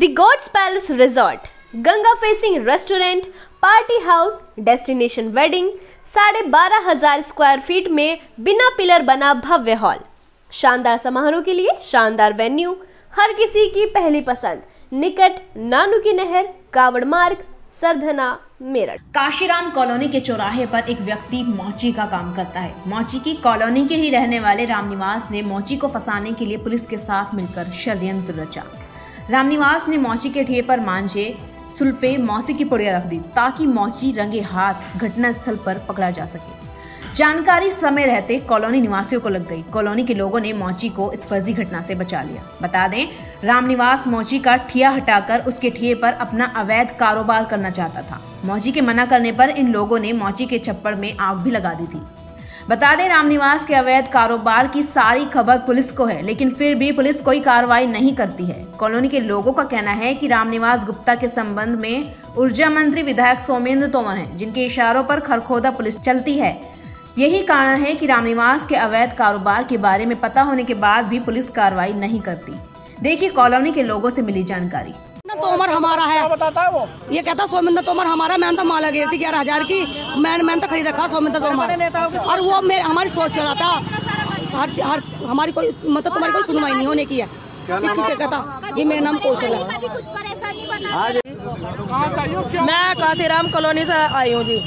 The God's Palace Resort, Ganga facing restaurant party house destination wedding साढ़े बारह हज़ार square feet में बिना पिलर बना भव्य हॉल शानदार समारोह के लिए शानदार वेन्यू हर किसी की पहली पसंद निकट नानू की नहर कावड़ मार्ग सरधना मेरठ. काशीराम कॉलोनी के चौराहे पर एक व्यक्ति मौची का काम करता है. मौची की कॉलोनी के ही रहने वाले रामनिवास ने मौची को फंसाने के लिए पुलिस के साथ मिलकर षड्यंत्र रचा। रामनिवास ने मौसी के ठिए पर मांझे सुल्फे मौसी की पुड़िया रख दी ताकि मौची रंगे हाथ घटनास्थल पर पकड़ा जा सके। जानकारी समय रहते कॉलोनी निवासियों को लग गई। कॉलोनी के लोगों ने मौची को इस फर्जी घटना से बचा लिया। बता दें, रामनिवास मौची का ठिया हटाकर उसके ठिए पर अपना अवैध कारोबार करना चाहता था। मौची के मना करने पर इन लोगों ने मौची के छप्पड़ में आग भी लगा दी थी। बता दें, रामनिवास के अवैध कारोबार की सारी खबर पुलिस को है, लेकिन फिर भी पुलिस कोई कार्रवाई नहीं करती है। कॉलोनी के लोगों का कहना है कि रामनिवास गुप्ता के संबंध में ऊर्जा मंत्री विधायक सोमेंद्र तोमर हैं, जिनके इशारों पर खरखोदा पुलिस चलती है। यही कारण है कि रामनिवास के अवैध कारोबार के बारे में पता होने के बाद भी पुलिस कार्रवाई नहीं करती। देखिए, कॉलोनी के लोगों से मिली जानकारी। तोमर हमारा है। बताता है वो? ये कहता सोमिंदर तोमर हमारा मैंने तो माला गई थी ग्यारह हज़ार की। मैंने मैंने तो खरीद रखा सोमिंदर तोमर। और वो मेरे हमारी सोच चलाता हर हर हमारी कोई मतलब तुम्हारी कोई सुनवाई नहीं होने की है। इस चीज़ कहता ये मेरा नाम कौशल है। मैं काशीराम कॉलोनी से आई हूँ जी।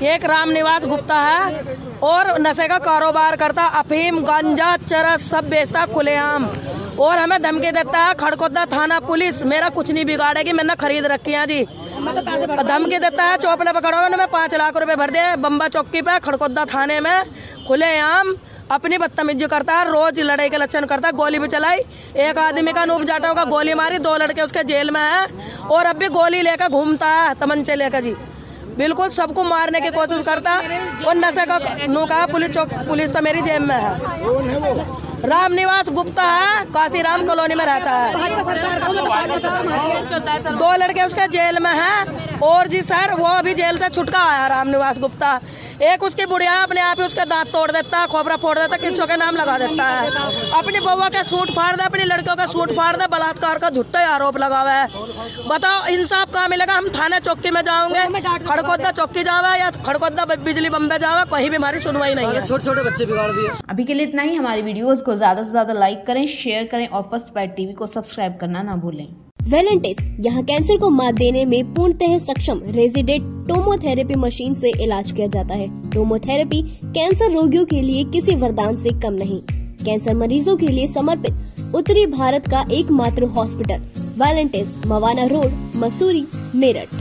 एक राम निवास गुप्ता है और नशे का कारोबार करता, अफीम, गांजा, चरस सब बेचता खुलेआम। और हमें धमकी देता है खड़कोदा थाना पुलिस, मेरा कुछ नहीं बिगाड़ेगी, मैंने खरीद रखी है जी। धमकी देता है चौपड़े पकड़ोगे मैं पाँच लाख रुपए भर दिए, बम्बा चौकी पे खड़कोदा थाने में, खुलेआम, अपनी बदतमीजी करता है, रोज लड़ाई के लक्षण करता है, गोली भी चलाई। एक आदमी का नूप जाटा का गोली मारी, दो लड़के उसके जेल में है, और अब भी गोली लेकर घूमता है, तमंचे लेकर जी। बिल्कुल सबको मारने की कोशिश करता और नशे का नौका पुलिस चौक, पुलिस तो मेरी जेब में है। राम निवास गुप्ता है काशी राम कॉलोनी में रहता है। दो लड़के उसके जेल में हैं, और जी सर, वो अभी जेल से छुटका आया राम निवास गुप्ता। एक उसकी बुढ़िया अपने आप ही उसका दांत तोड़ देता है खोपरा फोड़ देता है किसों के नाम लगा देता है। अपनी बउआ का सूट फाड़ दे अपनी लड़कियों का सूट फाड़ दे बलात्कार का झुट्टा आरोप लगा हुआ है बताओ इंसाफ कहाँ मिलेगा? हम थाने चौकी में जाओगे खड़कोदा चौकी जावा या खड़कोदा बिजली बम्बे जावा कहीं भी हमारी सुनवाई नहीं है। छोटे छोटे बच्चे बिगाड़ दिए। अभी के लिए इतना ही। हमारी वीडियोस को ज़्यादा से ज़्यादा लाइक करें शेयर करें और फ़र्स्ट बाइट टीवी को सब्सक्राइब करना ना भूलें। वेलेंटिस यहाँ कैंसर को मात देने में पूर्णतः सक्षम रेजिडेंट टोमोथेरेपी मशीन से इलाज किया जाता है। टोमोथेरेपी कैंसर रोगियों के लिए किसी वरदान से कम नहीं। कैंसर मरीजों के लिए समर्पित उत्तरी भारत का एकमात्र hospital, Valentis, Mawana road, Mussoorie, Meerut.